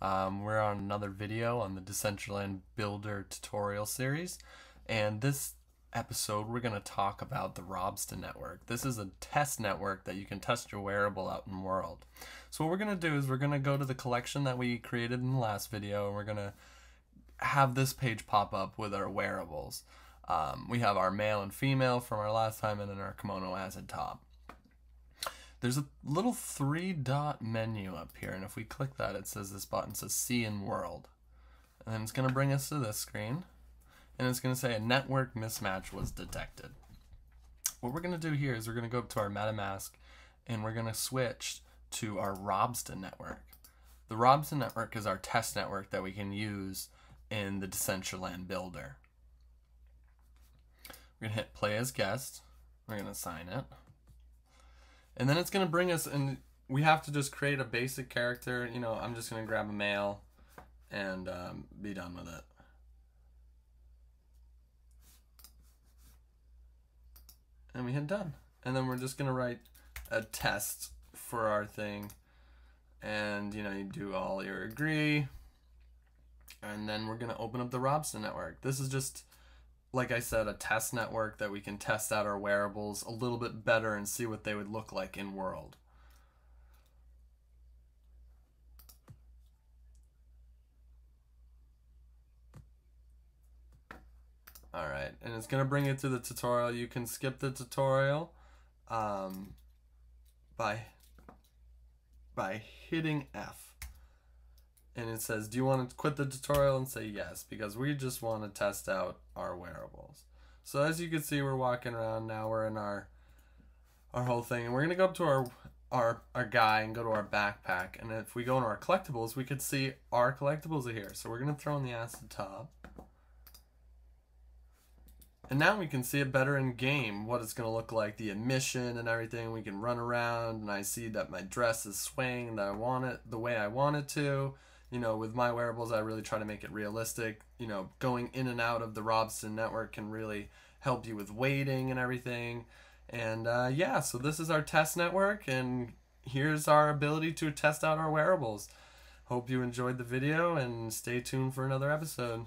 Um, we're on another video on the Decentraland Builder tutorial series, and this episode we're going to talk about the Ropsten network. This is a test network that you can test your wearable out in world. So what we're going to do is we're going to go to the collection that we created in the last video, and we're going to have this page pop up with our wearables. Um, we have our male and female from our last time, and then our kimono as a top. There's a little three dot menu up here, and if we click that, it says this button says See in World. And then it's going to bring us to this screen, and it's going to say a network mismatch was detected. What we're going to do here is we're going to go up to our MetaMask, and we're going to switch to our Ropsten network. The Ropsten network is our test network that we can use in the Decentraland Builder. We're going to hit play as guest. We're going to sign it. And then it's going to bring us, and we have to just create a basic character. You know, I'm just going to grab a male and um, be done with it. And we hit done. And then we're just going to write a test for our thing. And, you know, you do all your agree. And then we're going to open up the Ropsten network. This is just like I said, a test network that we can test out our wearables a little bit better and see what they would look like in world. Alright, and it's going to bring it to the tutorial. You can skip the tutorial um, by, by hitting F and it says, do you want to quit the tutorial and say yes, because we just want to test out our wearables. So as you can see, we're walking around now, we're in our, our whole thing, and we're going to go up to our, our, our guy and go to our backpack, and if we go into our collectibles, we could see our collectibles are here. So we're going to throw in the acid top. And now we can see it better in game, what it's going to look like, the emission and everything. We can run around, and I see that my dress is swaying that I want it the way I want it to you know, with my wearables, I really try to make it realistic. You know, going in and out of the Ropsten network can really help you with weighting and everything. And uh, yeah, so this is our test network, and here's our ability to test out our wearables. Hope you enjoyed the video, and stay tuned for another episode.